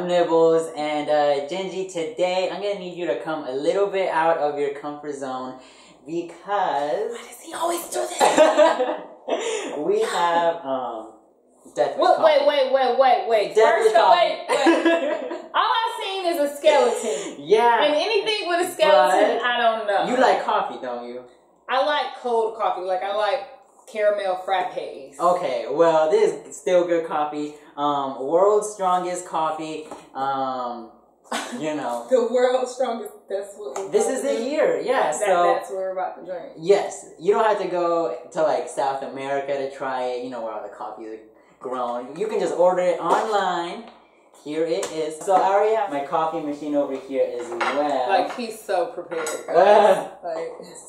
I'm Nibbles, and uh, Gingie, today I'm gonna need you to come a little bit out of your comfort zone because Why does he always do this? we have um death. wait, wait, wait, wait, wait, wait. Death First, coffee. wait, wait. All I've seen is a skeleton. yeah. And anything with a skeleton, But I don't know. You like coffee, don't you? I like cold coffee. Like I like caramel frappes. Okay, well, this is still good coffee. Um, world's strongest coffee. Um, you know, The world's strongest. That's what. We're this is the year. Yeah, That, so that's what we're about to drink. yes, you don't have to go to like South America to try it. You know where all the coffee is grown. You can just order it online. Here it is. So have my coffee machine over here as well. Like he's so prepared. Like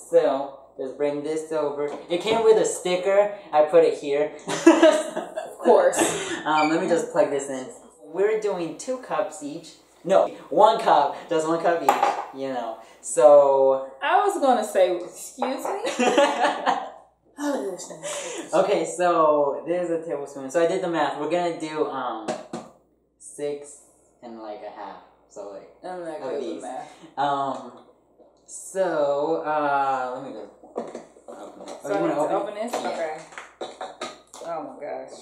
so just bring this over. It came with a sticker. I put it here. of course. Um, let me just plug this in. We're doing two cups each. No, one cup. Just one cup each. You know. So. I was gonna say, excuse me. okay, so there's a tablespoon. So I did the math. We're gonna do um six and like a half. So like I'm not good with math. um. So uh, let me just. Open it. Oh, So you wanna open? open this? Yeah. Okay. Oh my gosh.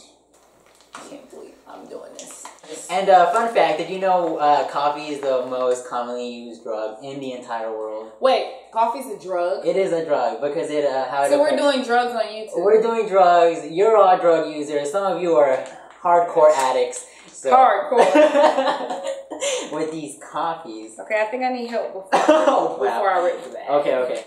I can't believe I'm doing this. And uh, fun fact: Did you know uh, coffee is the most commonly used drug in the entire world? Wait, coffee's a drug? It is a drug because it uh, how it so we're doing drugs on YouTube. We're doing drugs. You're all drug users. Some of you are hardcore addicts. So. Hardcore. With these coffees. Okay, I think I need help before, Oh, wow. before I rip the bag. Okay, okay.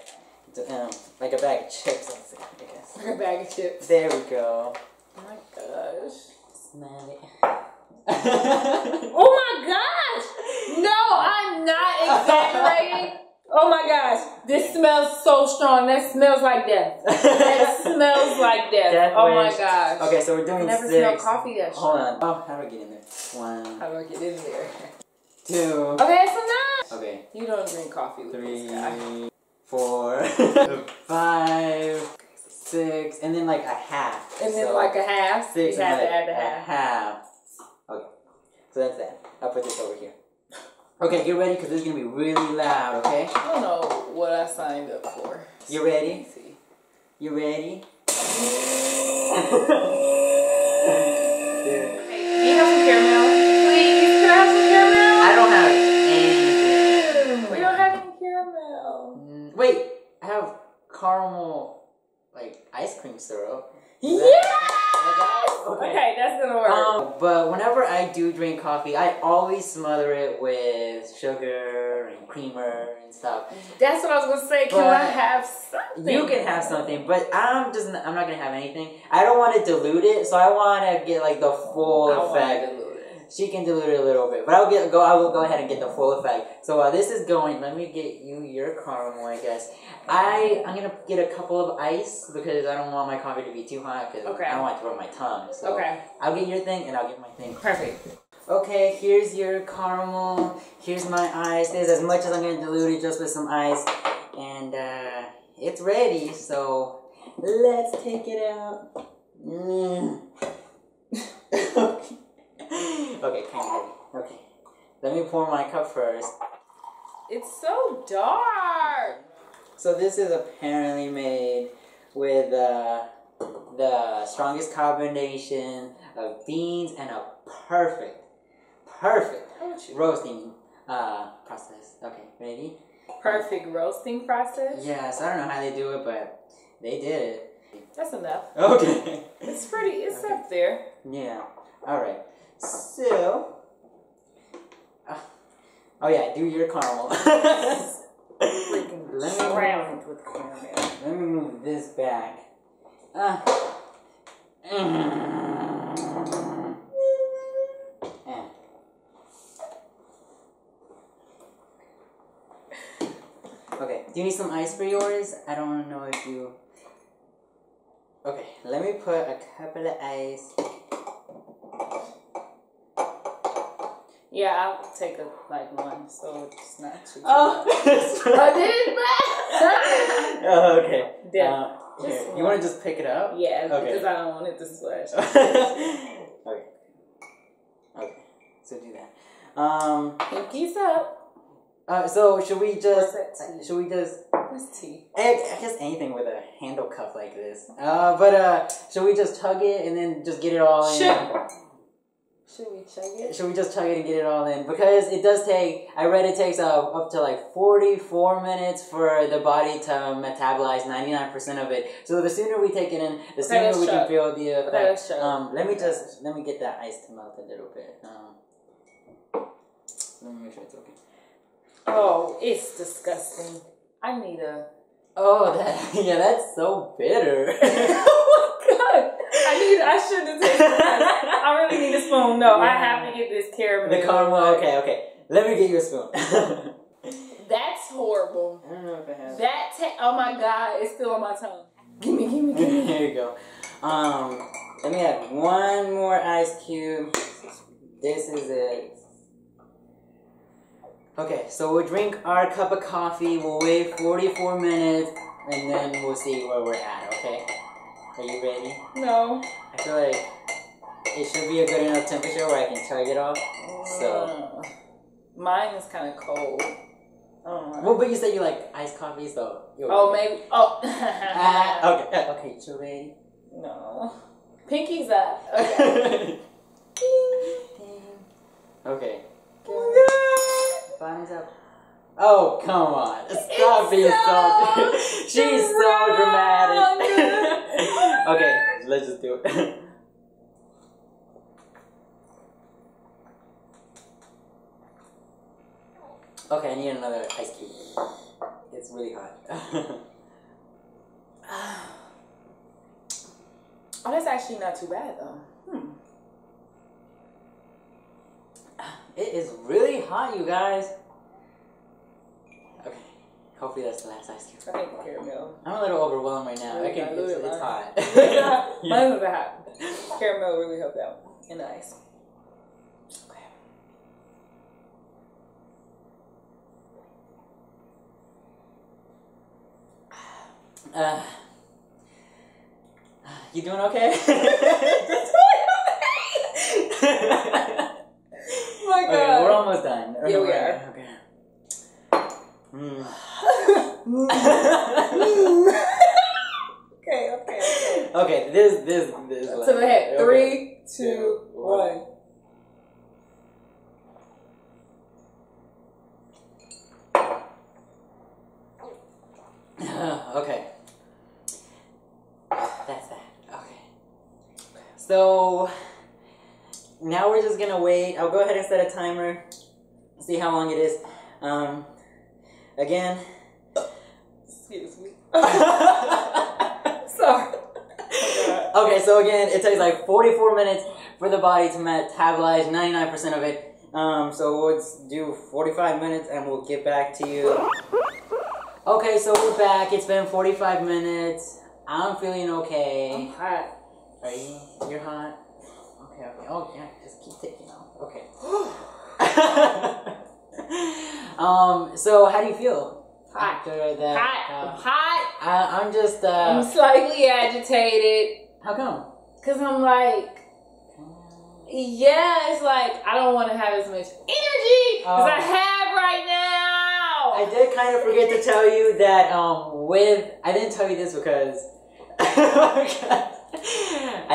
Um, like a bag of chips, I guess. Like a bag of chips. There we go. Oh my gosh. Smell it. Oh my gosh! No, I'm not exaggerating. Oh my gosh, this smells so strong. That smells like death. That smells like death. Death oh my gosh. Okay, so we're I doing never six. smelled coffee that Hold on. Oh, how do I get in there? One, How do I get in there? two. Okay, so now Okay. you don't drink coffee with Three, this guy. Four, five, six, and then like a half. And then So, like a half. six you and have to add the a half. half. Okay, so that's that. I'll put this over here. Okay, get ready because this is gonna be really loud. Okay, I don't know what I signed up for. You ready? Let me see. you ready? Can you have some caramel? Please, can I have some caramel? I don't have anything. We don't have any caramel. Mm, Wait, I have caramel like ice cream syrup. Yeah! Okay. Okay, that's gonna work. Um, but whenever I do drink coffee, I always smother it with sugar and creamer and stuff. that's what I was gonna say. Can But I have something? You can have something, but I'm just I'm not gonna have anything. I don't want to dilute it, so I want to get like the full I effect. She can dilute it a little bit, but I'll get go. I will go ahead and get the full effect. So while this is going, let me get you your caramel. I guess I I'm gonna get a couple of ice because I don't want my coffee to be too hot because Okay. I don't want to burn my tongue. So Okay, I'll get your thing and I'll get my thing. perfect. Okay, here's your caramel. Here's my ice. There's as much as I'm gonna dilute it just with some ice, and uh, it's ready. So let's take it out. Mm. okay, kind of heavy. Okay, let me pour my cup first. It's so dark. So this is apparently made with uh, the strongest combination of beans and a perfect, perfect roasting uh, process. Okay, ready? Perfect roasting process. Yes, I don't know how they do it, but they did it. That's enough. Okay. It's pretty. It's Okay. up there. yeah. All right. So. uh, oh yeah, do your caramel. Freaking Let me with caramel. Let me move this back. Uh. Mm. Eh. Okay, do you need some ice for yours? I don't know if you. Okay, let me put a couple of ice. Yeah, I'll take a like one, so it's not too. Oh, I did oh okay. Death. Uh, Here, you want to just pick it up? Yeah, Okay. because I don't want it to splash. okay. Okay. So do that. Um. Pinkies up. Uh. So should we just? Should we just? What's tea? I, I guess anything with a handle cuff like this. Uh. But uh. Should we just tug it and then just get it all in? Should, we chug it? Should we just chug it and get it all in? Because it does take, I read it takes uh, up to like 44 minutes for the body to metabolize 99% of it. So the sooner we take it in, the sooner let's we can feel the effect. Okay, um, let me just, let me get that ice to melt a little bit. Um, let me make sure it's okay. Oh, it's disgusting. I need a. Oh, that, yeah, that's so bitter. I need. I should have taken. that. I really need a spoon. No, I have to get this caramel. the caramel, okay, okay. Let me get you a spoon. That's horrible. I don't know if I have That. Ta- oh my god! It's still on my tongue. Give me. Give me. Give me. Here you go. Um, let me add one more ice cube. This is it. Okay, so we'll drink our cup of coffee. We'll wait 44 minutes, and then we'll see where we're at. Okay? Are you ready? No. I feel like it should be a good enough temperature where I can chug it off. So- Mm. Mine is kind of cold. Oh. Well, but you said you like iced coffee, so. you're Oh, okay. maybe. Oh. Okay, uh, okay, so ready? no. Pinky's up. Okay. okay. Oh Bottoms up. Oh, come on. Stop It's being so. so She's so dramatic. Okay, let's just do it. okay, I need another ice cube. It's really hot. Oh, that's actually not too bad though. Hmm. it is really hot, you guys. Okay, hopefully that's the last ice cube. I think caramel. I'm a little overwhelmed right now. I can, hot, it's, really it's hot. Mine was hot. Caramel really helped out in the ice. Okay. Uh, you doing okay? Oh my okay, god. we're almost done. Yeah, we are. Okay. Mm. Okay, okay, okay. okay, this, this, this. To the head. Okay. Three, two, Two, one. okay. That's that. Okay. So now we're just gonna wait. I'll go ahead and set a timer. See how long it is. Um, again. Excuse me. Sorry. okay, Sorry. so again, it takes like 44 minutes for the body to metabolize 99% of it. Um, so let's do 45 minutes and we'll get back to you. Okay, so we're back. It's been 45 minutes. I'm feeling okay. I'm hot. Are you? You're hot. Okay, okay. Oh, yeah. Just keep taking off. Okay. um. So, how do you feel Hot. after that? Hot. I'm Uh, hot. I, I'm just. I'm Uh, slightly agitated. how come? Cause I'm like, yeah, it's like I don't want to have as much energy as Oh. I have right now. I did kind of forget to tell you that um with I didn't tell you this because I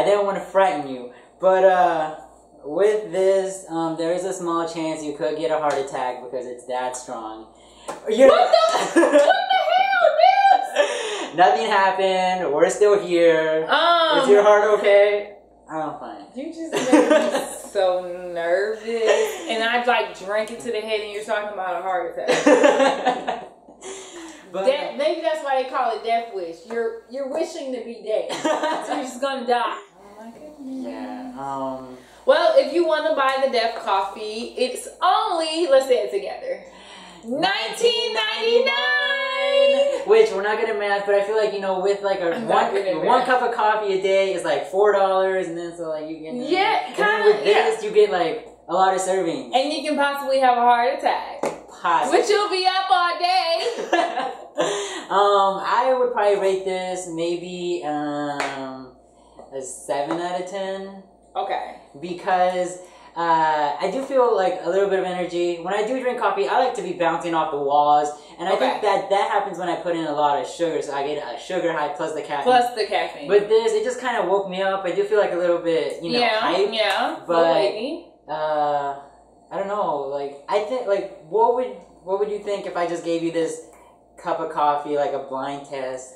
didn't want to frighten you, but uh with this um there is a small chance you could get a heart attack because it's that strong. You're, What the- what the hell, Nothing happened. We're still here. um, is your heart okay? I'm fine. You just make me so nervous, and I like drank it to the head, and you're talking about a heart attack. but That, maybe that's why they call it death wish. You're you're wishing to be dead, so you're just gonna die. Oh my goodness. yeah. Um. Well, if you want to buy the death coffee, it's only let's say it together, nineteen ninety nine. Which we're not good at math, but I feel like you know, with like a I'm one one cup of coffee a day is like four dollars, and then so like you get Yeah, then kinda, with this you get like a lot of servings. And you can possibly have a heart attack, Possibly. which you'll be up all day. um, I would probably rate this maybe um a seven out of ten Okay. because uh, I do feel like a little bit of energy. When I do drink coffee, I like to be bouncing off the walls, and I Okay. think that that happens when I put in a lot of sugar, so I get a sugar high plus the caffeine. Plus the caffeine. but this, it just kind of woke me up. I do feel like a little bit, you know, yeah, hype. yeah. but- maybe. Uh, I don't know. Like, I think, like, what would what would you think if I just gave you this cup of coffee, like a blind test?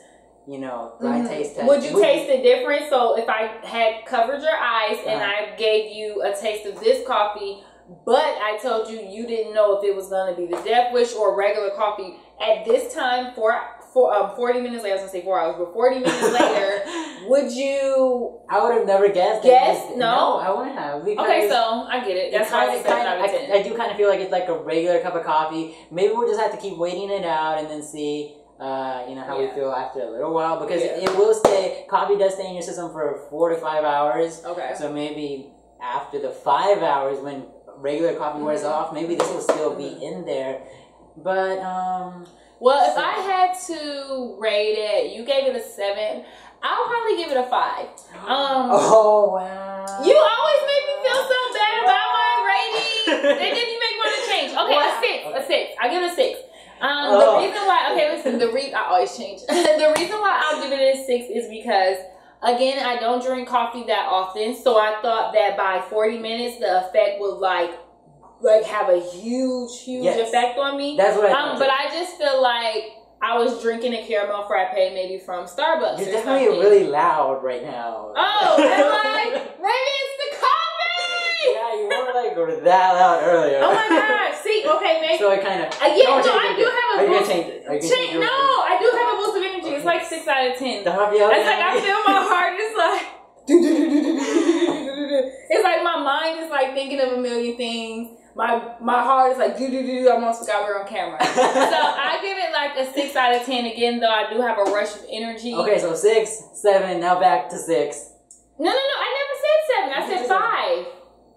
You know, blind Mhm. taste test. Would you taste the difference? So if I had covered your eyes and Uh-huh. I gave you a taste of this coffee, but I told you you didn't know if it was gonna be the Death Wish or regular coffee at this time for for um, forty minutes later, I was gonna say four hours, but forty minutes later, would you? I would have never guessed. Guess? It. No? I wouldn't have. Okay, so I get it. That's why kind I of, out of I. I do kind of feel like it's like a regular cup of coffee. Maybe we'll just have to keep waiting it out and then see, uh, you know, how we feel after a little while because Yeah. it will stay. Coffee does stay in your system for four to five hours. okay. So maybe after the five hours when regular coffee wears off, maybe this will still be in there. But um, Well, if I had to rate it, you gave it a seven. I'll probably give it a five. Um, oh wow, You always make me feel so bad about my rating. and then you make me want to change. Okay, a six. A six. I give it a six. Um, Oh. the reason why, okay, listen, the reason I always change. the reason why I'll give it a six is because, again, I don't drink coffee that often, so I thought that by forty minutes the effect would like, like have a huge, huge Yes. effect on me. That's what I. Um, thought. but I just feel like I was drinking a caramel frappe maybe from Starbucks. You're definitely something. really loud right now. Oh, am I? Maybe it's the coffee. yeah, you were like that loud earlier. Oh my gosh! See, okay, maybe. So I kind of. Uh, yeah, no, I do have a Are you gonna change it? Are you gonna Change, change no, I do have a boost of energy. It's like six out of ten. It's like I feel my heart is like. It's like my mind is like thinking of a million things. My my heart is like do do do. I almost forgot we're on camera. so I give it like a six out of ten. Again, though, I do have a rush of energy. Okay, so six, seven, now back to six. No, no, no. I never said seven. I said five.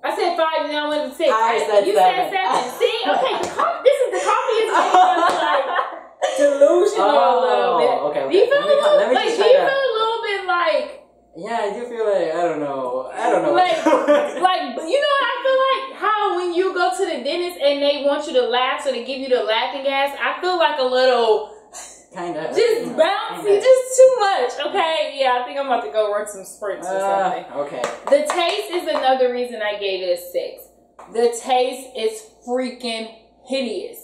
I said five, and then I went to six. I said you seven. said seven. See, okay. The coffee, this is the coffee is like delusional a little bit. Oh, okay. Do you okay. feel Let me, a little, let me like? Do you feel a little bit like, Yeah, I do feel like I don't know. I don't know. Like- like you know? what I feel like how when you go to the dentist and they want you to laugh, so they give you the laughing gas. I feel like a little kind of just bouncy, just too much. Okay, yeah. I think I'm about to go run some sprints or something. Uh, okay. The taste is another reason I gave it a six. The taste is freaking hideous.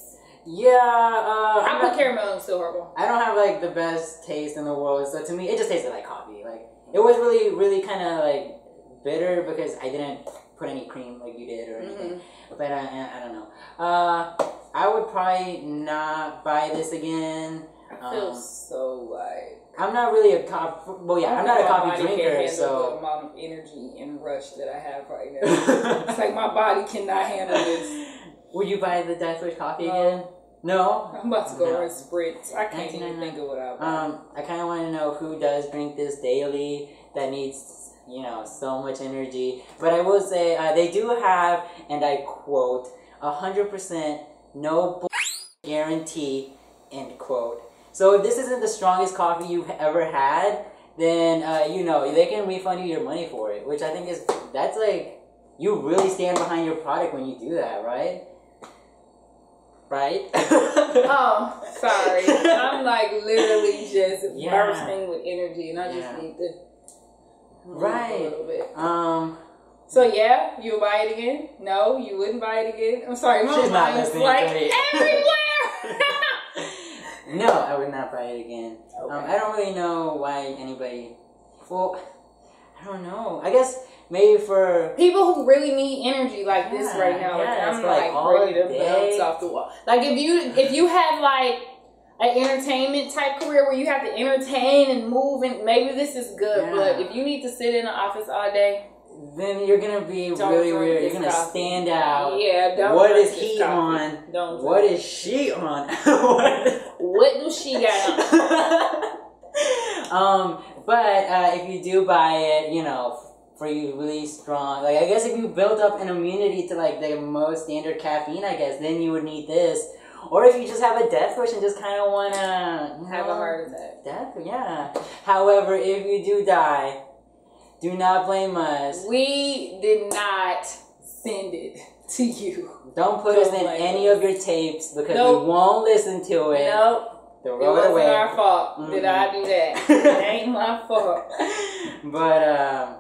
Yeah. Uh, I I'm put not- caramel in so horrible. I don't have like the best taste in the world, so to me, it just tasted like coffee. Like it was really, really kind of like bitter because I didn't put any cream like you did or anything. Mm-hmm. But I, I, I don't know. Uh, I would probably not buy this again. I feel Um, so like. I'm not really a coffee. Well, yeah, I'm not a coffee drinker, so. the amount of energy and rush that I have right now. it's like my body cannot handle this. Would you buy the Death Wish coffee again? No. I'm about to go No. run sprints. I can't even think of what I buy. Um, I kind of want to know who does drink this daily that needs, you know, so much energy. But I will say uh, they do have, and I quote, hundred percent no bull guarantee. End quote. So if this isn't the strongest coffee you've ever had, then uh, you know they can refund you your money for it. Which I think is that's like you really stand behind your product when you do that, right? Right. Oh, sorry. I'm like literally just Yeah. bursting with energy, and I just Yeah. need to Right. a little bit. Um. So yeah, you would buy it again? No, you wouldn't buy it again. I'm sorry, my She's not mind is like everywhere. No, I would not buy it again. Um, Okay. I don't really know why anybody. Well, I don't know. I guess maybe for People who really need energy like this right now, like I'm like like, all ready to bounce off the wall. Like if you if you have like an entertainment type career where you have to entertain and move and maybe this is good, Yeah. but if you need to sit in the office all day, then you're gonna be Don't really weird. You're gonna coffee. stand out. yeah, don't. What is he coffee. on? Don't. What is she on? What- What do she got on? um, but uh, if you do buy it, you know, for you really strong, like I guess if you built up an immunity to like the most standard caffeine, I guess then you would need this. Or if you just have a death wish and just kind of want to Have a heart attack. Death, yeah. However, if you do die, do not blame us. We did not send it to you. Don't put Don't us in any of your tapes because Nope. we won't listen to it. Nope. Throw It wasn't away. our fault. Did I do that? it ain't my fault. but um,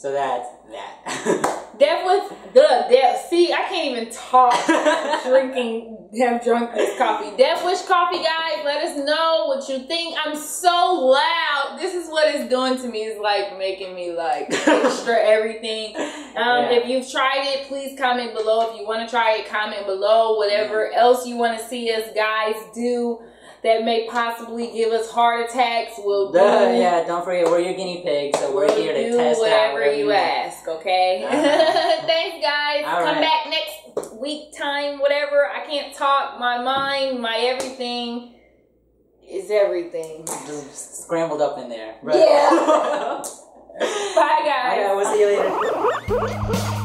so that's that. That was the death. See, I can't even talk drinking, have drunk this coffee. Death Wish Coffee, guys, let us know what you think. I'm so loud. This is what it's doing to me. It's like making me like extra everything. Um, Yeah. If you've tried it, please comment below. If you want to try it, comment below. Whatever else you want to see us guys do that may possibly give us heart attacks, we'll do. Yeah, don't forget we're your guinea pigs, so we're We'll here to test out whatever whatever you ask, okay? Uh-huh. Thanks, guys. All Come right. back next week, time, whatever. I can't talk. My mind, my everything is everything. Just scrambled up in there. Right? Yeah. Bye, Bye, guys. guys. We'll see you later.